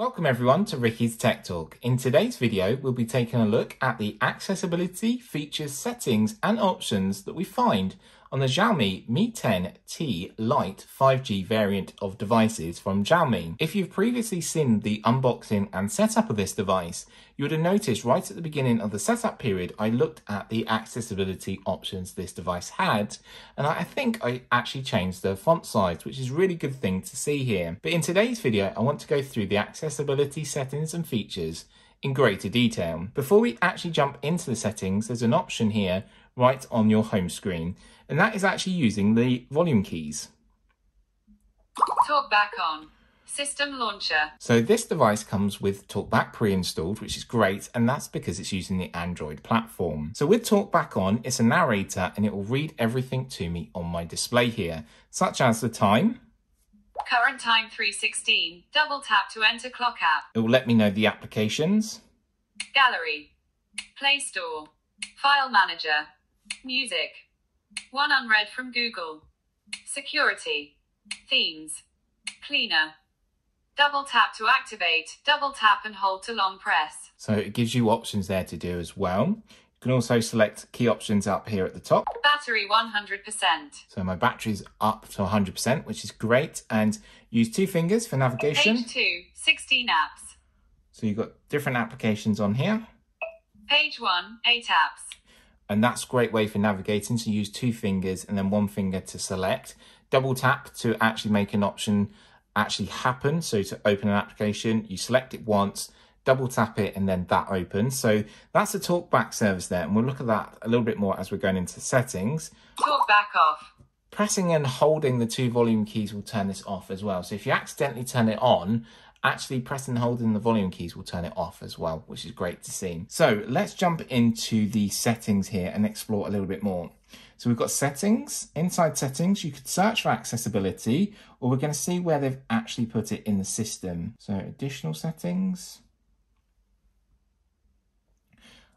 Welcome everyone to Ricky's Tech Talk. In today's video, we'll be taking a look at the accessibility, features, settings and options that we find on the Xiaomi Mi 10T Lite 5G variant of devices from Xiaomi. If you've previously seen the unboxing and setup of this device, you would have noticed right at the beginning of the setup period, I looked at the accessibility options this device had, and I think I actually changed the font size, which is a really good thing to see here. But in today's video, I want to go through the accessibility settings and features in greater detail. Before we actually jump into the settings, there's an option here right on your home screen, and that is actually using the volume keys. Talkback on. System launcher. So this device comes with TalkBack pre-installed, which is great, and that's because it's using the Android platform. So with TalkBack on, it's a narrator and it will read everything to me on my display here, such as the time. Current time 316. Double tap to enter clock app. It will let me know the applications. Gallery. Play Store. File Manager. Music. One unread from Google. Security. Themes. Cleaner. Double tap to activate. Double tap and hold to long press. So it gives you options there to do as well. You can also select key options up here at the top. Battery 100%. So my battery's up to 100%, which is great. And use two fingers for navigation. Page 2, 16 apps. So you've got different applications on here. Page 1, 8 apps. And that's a great way for navigating. So use two fingers and then one finger to select. Double tap to actually make an option actually happen. So to open an application, you select it once, double tap it, and then that opens. So that's the talkback service there. And we'll look at that a little bit more as we're going into settings. Talkback off. Pressing and holding the two volume keys will turn this off as well. So if you accidentally turn it on, actually pressing and holding the volume keys will turn it off as well, which is great to see. So let's jump into the settings here and explore a little bit more. So we've got settings. Inside settings, you could search for accessibility, or we're going to see where they've actually put it in the system. So additional settings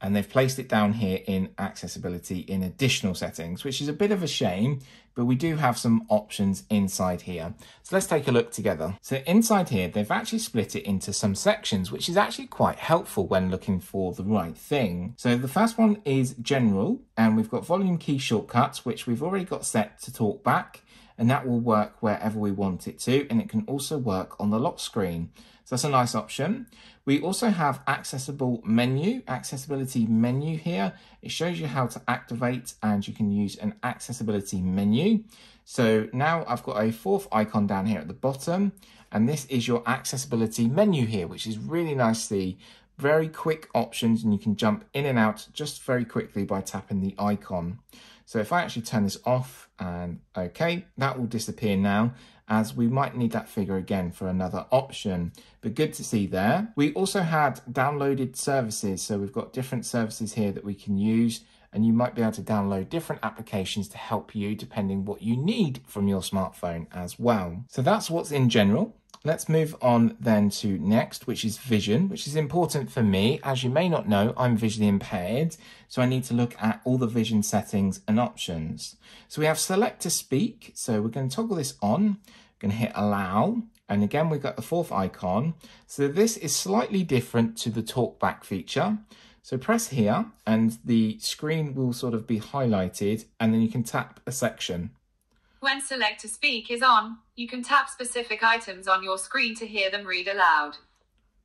and they've placed it down here in accessibility in additional settings, which is a bit of a shame, but we do have some options inside here. So let's take a look together. So inside here, they've actually split it into some sections, which is actually quite helpful when looking for the right thing. So the first one is general, and we've got volume key shortcuts, which we've already got set to talk back, and that will work wherever we want it to, and it can also work on the lock screen. So that's a nice option. We also have accessible menu, accessibility menu here. It shows you how to activate and you can use an accessibility menu. So now I've got a fourth icon down here at the bottom and this is your accessibility menu here, which is really nice nicely very quick options and you can jump in and out just very quickly by tapping the icon. So if I actually turn this off and okay, that will disappear now as we might need that figure again for another option, but good to see there. We also had downloaded services. So we've got different services here that we can use and you might be able to download different applications to help you depending what you need from your smartphone as well. So that's what's in general. Let's move on then to next, which is vision, which is important for me. As you may not know, I'm visually impaired, so I need to look at all the vision settings and options. So we have select to speak. So we're going to toggle this on, we're going to hit allow. And again, we've got the fourth icon. So this is slightly different to the talkback feature. So press here and the screen will sort of be highlighted and then you can tap a section. When select to speak is on, you can tap specific items on your screen to hear them read aloud.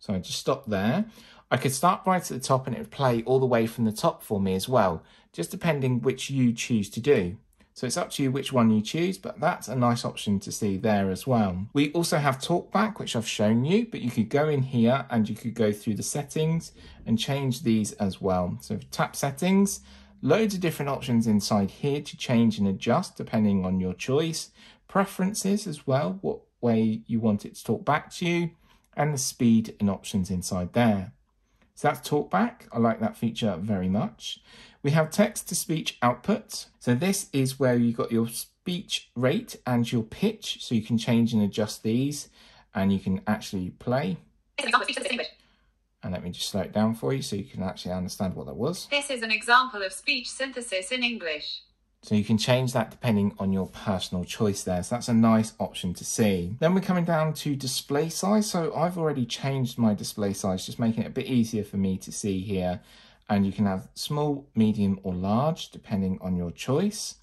So I just stop there. I could start right at the top and it would play all the way from the top for me as well, just depending which you choose to do. So it's up to you which one you choose, but that's a nice option to see there as well. We also have TalkBack, which I've shown you, but you could go in here and you could go through the settings and change these as well. So tap settings, Loads of different options inside here to change and adjust depending on your choice. Preferences as well, what way you want it to talk back to you, and the speed and options inside there. So that's talkback. I like that feature very much. We have text to speech output. So this is where you got your speech rate and your pitch. So you can change and adjust these and you can actually play. And let me just slow it down for you so you can actually understand what that was. This is an example of speech synthesis in English. So you can change that depending on your personal choice there. So that's a nice option to see. Then we're coming down to display size. So I've already changed my display size, just making it a bit easier for me to see here. And you can have small, medium or large, depending on your choice.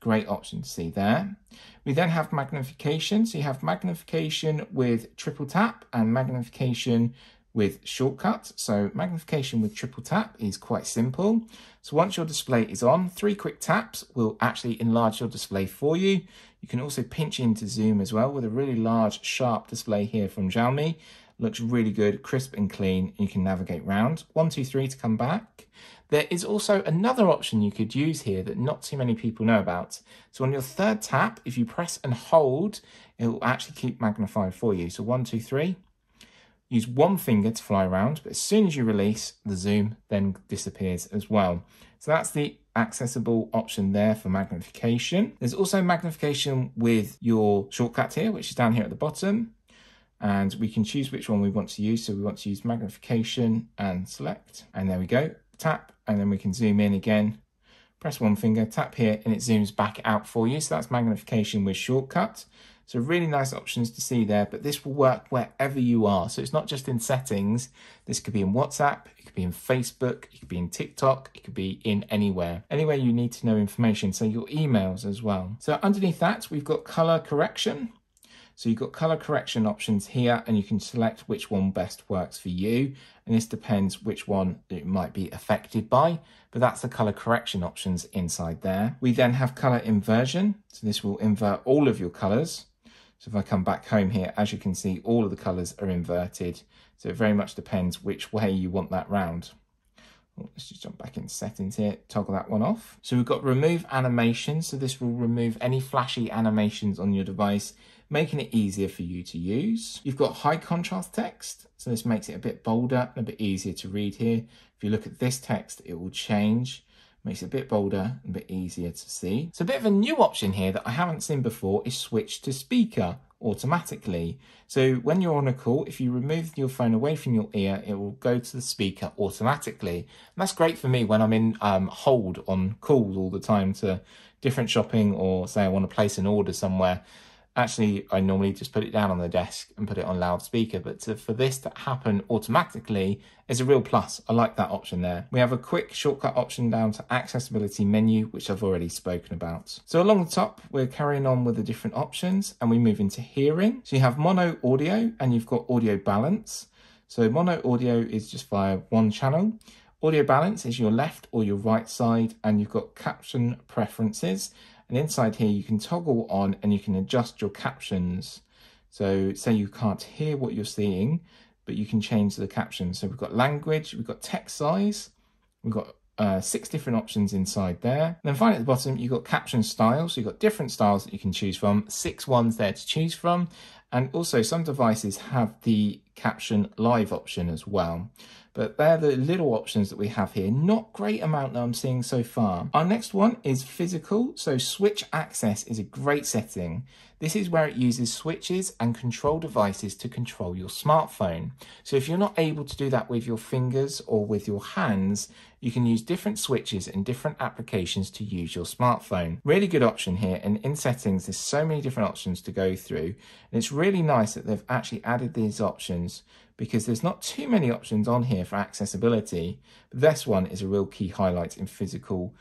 Great option to see there. We then have magnification. So you have magnification with triple tap and magnification with shortcut. So magnification with triple tap is quite simple. So once your display is on, three quick taps will actually enlarge your display for you. You can also pinch into zoom as well with a really large sharp display here from Xiaomi. Looks really good, crisp and clean. You can navigate round. One, two, three to come back. There is also another option you could use here that not too many people know about. So on your third tap, if you press and hold, it will actually keep magnified for you. So one, two, three. Use one finger to fly around, but as soon as you release, the zoom then disappears as well. So that's the accessible option there for magnification. There's also magnification with your shortcut here, which is down here at the bottom. And we can choose which one we want to use. So we want to use magnification and select. And there we go, tap, and then we can zoom in again. Press one finger, tap here, and it zooms back out for you. So that's magnification with shortcut. So really nice options to see there, but this will work wherever you are. So it's not just in settings. This could be in WhatsApp, it could be in Facebook, it could be in TikTok, it could be in anywhere. Anywhere you need to know information, so your emails as well. So underneath that, we've got color correction. So you've got color correction options here and you can select which one best works for you. And this depends which one it might be affected by, but that's the color correction options inside there. We then have color inversion. So this will invert all of your colors. So if I come back home here, as you can see, all of the colours are inverted. So it very much depends which way you want that round. Oh, let's just jump back into settings here, toggle that one off. So we've got remove animation. So this will remove any flashy animations on your device, making it easier for you to use. You've got high contrast text. So this makes it a bit bolder and a bit easier to read here. If you look at this text, it will change makes it a bit bolder and a bit easier to see. So a bit of a new option here that I haven't seen before is switch to speaker automatically. So when you're on a call, if you remove your phone away from your ear, it will go to the speaker automatically. And that's great for me when I'm in um, hold on calls all the time to different shopping or say I want to place an order somewhere actually I normally just put it down on the desk and put it on loudspeaker but to, for this to happen automatically is a real plus. I like that option there. We have a quick shortcut option down to accessibility menu which I've already spoken about. So along the top we're carrying on with the different options and we move into hearing. So you have mono audio and you've got audio balance. So mono audio is just via one channel. Audio balance is your left or your right side and you've got caption preferences and inside here, you can toggle on and you can adjust your captions. So say you can't hear what you're seeing, but you can change the captions. So we've got language, we've got text size, we've got uh, six different options inside there. And then finally at the bottom, you've got caption styles. So you've got different styles that you can choose from, six ones there to choose from. And also some devices have the caption live option as well. But they're the little options that we have here. Not great amount that I'm seeing so far. Our next one is physical. So switch access is a great setting. This is where it uses switches and control devices to control your smartphone. So if you're not able to do that with your fingers or with your hands, you can use different switches in different applications to use your smartphone. Really good option here. And in settings, there's so many different options to go through. And it's really nice that they've actually added these options because there's not too many options on here for accessibility. But this one is a real key highlight in physical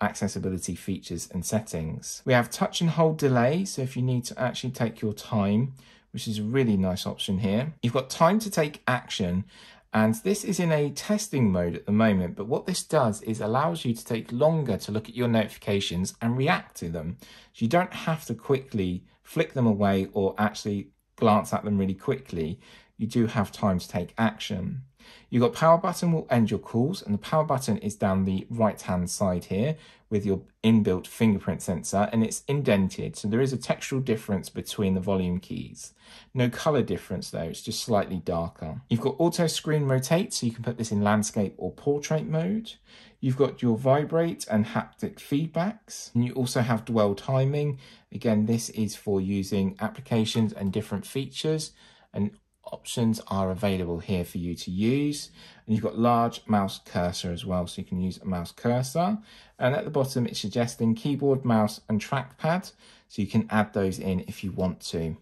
accessibility features and settings. We have touch and hold delay. So if you need to actually take your time, which is a really nice option here. You've got time to take action and this is in a testing mode at the moment, but what this does is allows you to take longer to look at your notifications and react to them. So you don't have to quickly flick them away or actually glance at them really quickly you do have time to take action. You've got power button will end your calls and the power button is down the right hand side here with your inbuilt fingerprint sensor and it's indented so there is a textural difference between the volume keys. No color difference though, it's just slightly darker. You've got auto screen rotate so you can put this in landscape or portrait mode. You've got your vibrate and haptic feedbacks and you also have dwell timing. Again this is for using applications and different features and options are available here for you to use. And you've got large mouse cursor as well, so you can use a mouse cursor. And at the bottom, it's suggesting keyboard, mouse, and trackpad. So you can add those in if you want to.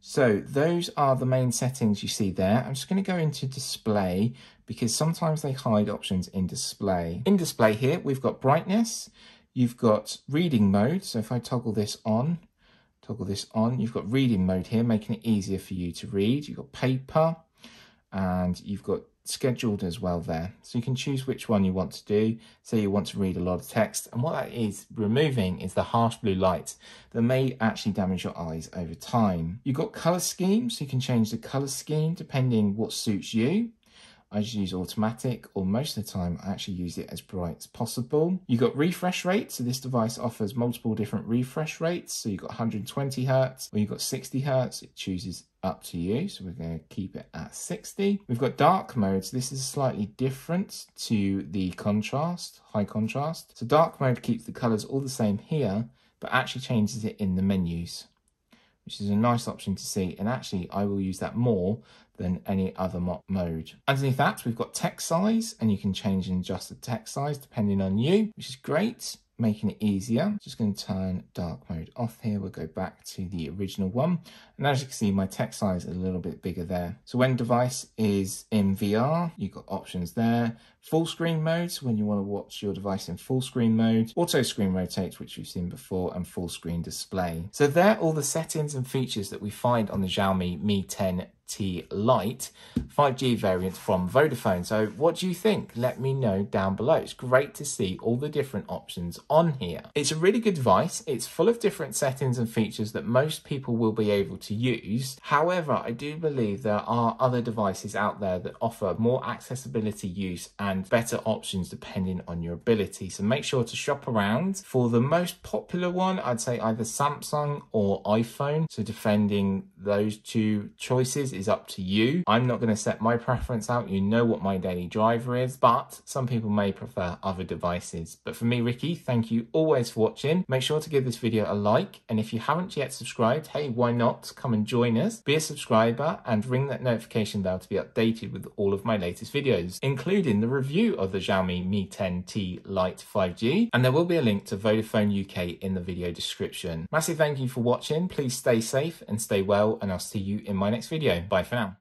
So those are the main settings you see there. I'm just going to go into display because sometimes they hide options in display. In display here, we've got brightness, you've got reading mode. So if I toggle this on, toggle this on, you've got reading mode here, making it easier for you to read. You've got paper and you've got scheduled as well there. So you can choose which one you want to do. Say you want to read a lot of text. And what that is removing is the harsh blue light that may actually damage your eyes over time. You've got color scheme, so you can change the color scheme depending what suits you. I just use automatic or most of the time I actually use it as bright as possible. You've got refresh rate. So this device offers multiple different refresh rates. So you've got 120 Hertz or you've got 60 Hertz. It chooses up to you. So we're going to keep it at 60. We've got dark mode. So this is slightly different to the contrast, high contrast. So dark mode keeps the colors all the same here, but actually changes it in the menus which is a nice option to see. And actually, I will use that more than any other mode. Underneath that, we've got text size, and you can change and adjust the text size depending on you, which is great making it easier. Just going to turn dark mode off here. We'll go back to the original one. And as you can see, my text size is a little bit bigger there. So when device is in VR, you've got options there. Full screen mode, so when you want to watch your device in full screen mode. Auto screen rotate, which we've seen before, and full screen display. So there are all the settings and features that we find on the Xiaomi Mi 10 T Lite 5G variant from Vodafone. So what do you think? Let me know down below. It's great to see all the different options on here. It's a really good device. It's full of different settings and features that most people will be able to use. However, I do believe there are other devices out there that offer more accessibility use and better options depending on your ability. So make sure to shop around. For the most popular one, I'd say either Samsung or iPhone. So defending those two choices is up to you. I'm not going to set my preference out. You know what my daily driver is, but some people may prefer other devices. But for me, Ricky, thank you always for watching. Make sure to give this video a like. And if you haven't yet subscribed, hey, why not? Come and join us. Be a subscriber and ring that notification bell to be updated with all of my latest videos, including the review of the Xiaomi Mi 10T Lite 5G. And there will be a link to Vodafone UK in the video description. Massive thank you for watching. Please stay safe and stay well, and I'll see you in my next video. Bye for now.